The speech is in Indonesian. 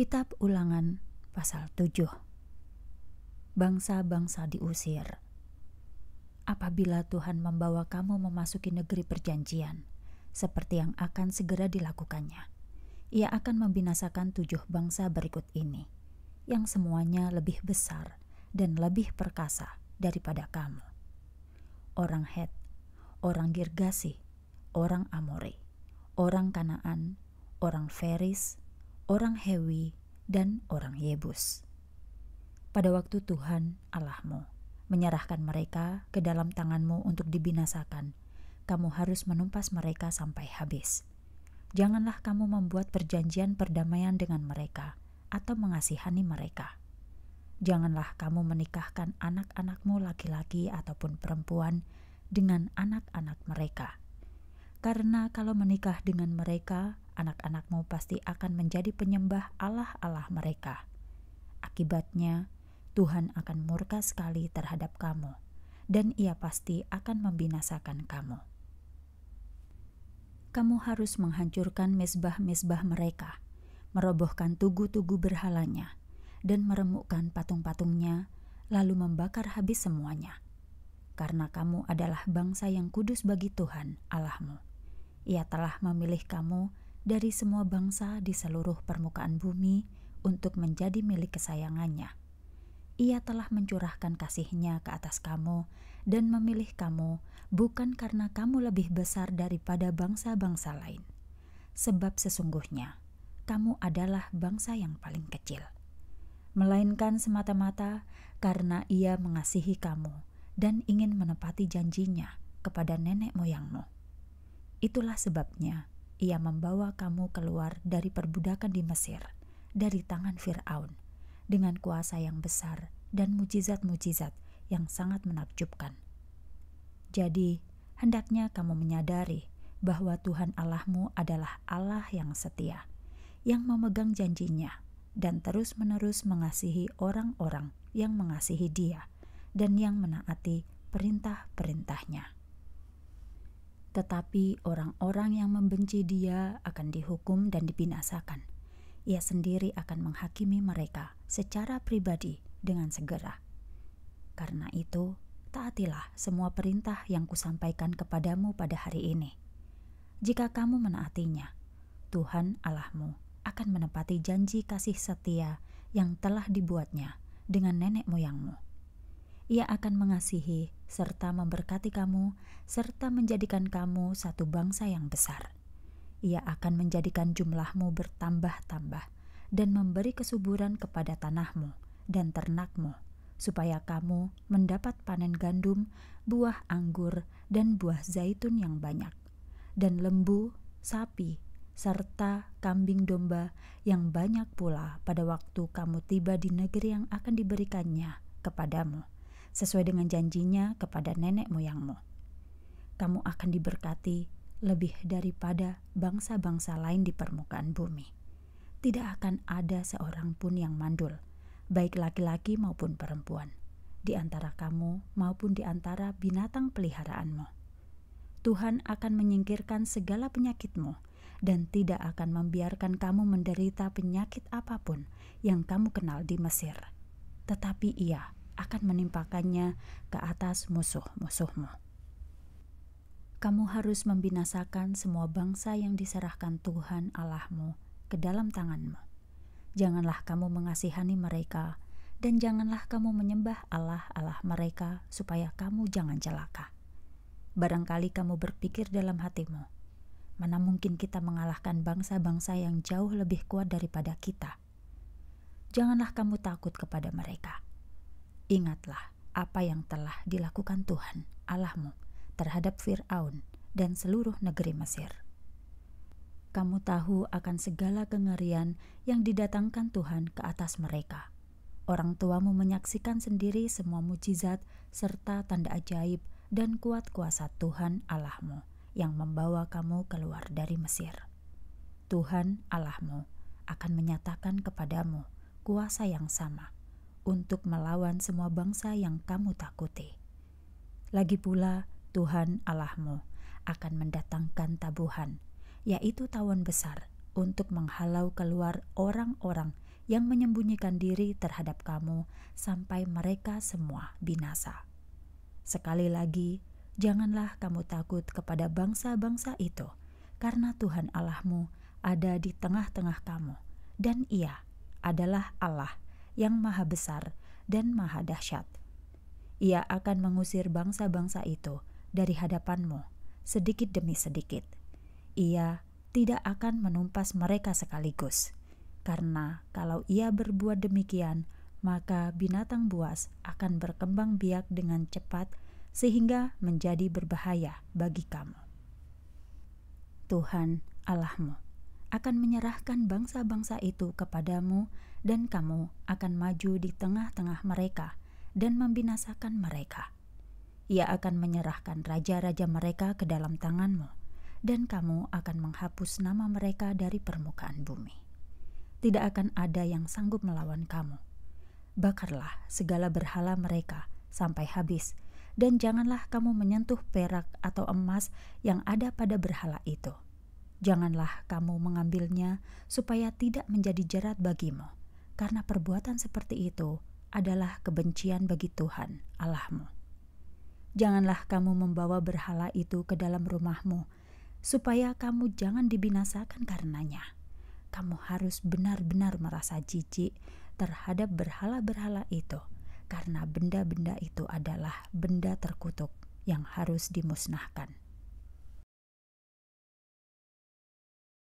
Kitab Ulangan pasal 7 Bangsa-bangsa diusir Apabila Tuhan membawa kamu memasuki negeri perjanjian, seperti yang akan segera dilakukannya, ia akan membinasakan tujuh bangsa berikut ini, yang semuanya lebih besar dan lebih perkasa daripada kamu. Orang Het, orang Girgasi, orang Amori, orang Kanaan, orang Feris, orang Hewi, dan orang Yebus. Pada waktu Tuhan Allahmu menyerahkan mereka ke dalam tanganmu untuk dibinasakan, kamu harus menumpas mereka sampai habis. Janganlah kamu membuat perjanjian perdamaian dengan mereka atau mengasihani mereka. Janganlah kamu menikahkan anak-anakmu laki-laki ataupun perempuan dengan anak-anak mereka. Karena kalau menikah dengan mereka, anak-anakmu pasti akan menjadi penyembah Allah-Allah mereka. Akibatnya, Tuhan akan murka sekali terhadap kamu, dan Ia pasti akan membinasakan kamu. Kamu harus menghancurkan mesbah-mesbah mereka, merobohkan tugu-tugu berhalanya, dan meremukkan patung-patungnya, lalu membakar habis semuanya. Karena kamu adalah bangsa yang kudus bagi Tuhan Allahmu. Ia telah memilih kamu dari semua bangsa di seluruh permukaan bumi untuk menjadi milik kesayangannya. Ia telah mencurahkan kasihnya ke atas kamu dan memilih kamu bukan karena kamu lebih besar daripada bangsa-bangsa lain. Sebab sesungguhnya kamu adalah bangsa yang paling kecil. Melainkan semata-mata karena ia mengasihi kamu dan ingin menepati janjinya kepada nenek moyangmu. Itulah sebabnya ia membawa kamu keluar dari perbudakan di Mesir, dari tangan Firaun, dengan kuasa yang besar dan mujizat-mujizat yang sangat menakjubkan. Jadi, hendaknya kamu menyadari bahwa Tuhan Allahmu adalah Allah yang setia, yang memegang janjinya dan terus-menerus mengasihi orang-orang yang mengasihi Dia dan yang menaati perintah-perintahnya tetapi orang-orang yang membenci dia akan dihukum dan dibinasakan. Ia sendiri akan menghakimi mereka secara pribadi dengan segera. Karena itu, taatilah semua perintah yang kusampaikan kepadamu pada hari ini. Jika kamu menaatinya, Tuhan Allahmu akan menepati janji kasih setia yang telah dibuatnya dengan nenek moyangmu ia akan mengasihi serta memberkati kamu, serta menjadikan kamu satu bangsa yang besar. Ia akan menjadikan jumlahmu bertambah-tambah dan memberi kesuburan kepada tanahmu dan ternakmu, supaya kamu mendapat panen gandum, buah anggur, dan buah zaitun yang banyak, dan lembu, sapi, serta kambing domba yang banyak pula pada waktu kamu tiba di negeri yang akan diberikannya kepadamu sesuai dengan janjinya kepada nenek moyangmu. Kamu akan diberkati lebih daripada bangsa-bangsa lain di permukaan bumi. Tidak akan ada seorang pun yang mandul, baik laki-laki maupun perempuan, di antara kamu maupun di antara binatang peliharaanmu. Tuhan akan menyingkirkan segala penyakitmu dan tidak akan membiarkan kamu menderita penyakit apa pun yang kamu kenal di Mesir. Tetapi Ia akan menimpakannya ke atas musuh-musuhmu. Kamu harus membinasakan semua bangsa yang diserahkan Tuhan Allahmu ke dalam tanganmu. Janganlah kamu mengasihani mereka, dan janganlah kamu menyembah Allah-Allah mereka, supaya kamu jangan celaka. Barangkali kamu berpikir dalam hatimu, mana mungkin kita mengalahkan bangsa-bangsa yang jauh lebih kuat daripada kita. Janganlah kamu takut kepada mereka Ingatlah apa yang telah dilakukan Tuhan Allahmu terhadap Firaun dan seluruh negeri Mesir. Kamu tahu akan segala kengerian yang didatangkan Tuhan ke atas mereka. Orang tuamu menyaksikan sendiri semua mujizat serta tanda ajaib dan kuat kuasa Tuhan Allahmu yang membawa kamu keluar dari Mesir. Tuhan Allahmu akan menyatakan kepadamu kuasa yang sama untuk melawan semua bangsa yang kamu takuti. Lagi pula, Tuhan Allahmu akan mendatangkan tabuhan, yaitu tawon besar, untuk menghalau keluar orang-orang yang menyembunyikan diri terhadap kamu sampai mereka semua binasa. Sekali lagi, janganlah kamu takut kepada bangsa-bangsa itu, karena Tuhan Allahmu ada di tengah-tengah kamu, dan Ia adalah Allah yang Maha Besar dan Maha Dahsyat. Ia akan mengusir bangsa-bangsa itu dari hadapanmu sedikit demi sedikit. Ia tidak akan menumpas mereka sekaligus karena kalau ia berbuat demikian, maka binatang buas akan berkembang biak dengan cepat sehingga menjadi berbahaya bagi kamu. Tuhan Allahmu akan menyerahkan bangsa-bangsa itu kepadamu dan kamu akan maju di tengah-tengah mereka dan membinasakan mereka. Ia akan menyerahkan raja-raja mereka ke dalam tanganmu, dan kamu akan menghapus nama mereka dari permukaan bumi tidak akan ada yang sanggup melawan kamu. Bakarlah segala berhala mereka sampai habis, dan janganlah kamu menyentuh perak atau emas yang ada pada berhala itu. Janganlah kamu mengambilnya supaya tidak menjadi jerat bagimu, karena perbuatan seperti itu adalah kebencian bagi Tuhan Allahmu. Janganlah kamu membawa berhala itu ke dalam rumahmu, supaya kamu jangan dibinasakan karenanya kamu harus benar-benar merasa jijik terhadap berhala-berhala itu, karena benda-benda itu adalah benda terkutuk yang harus dimusnahkan.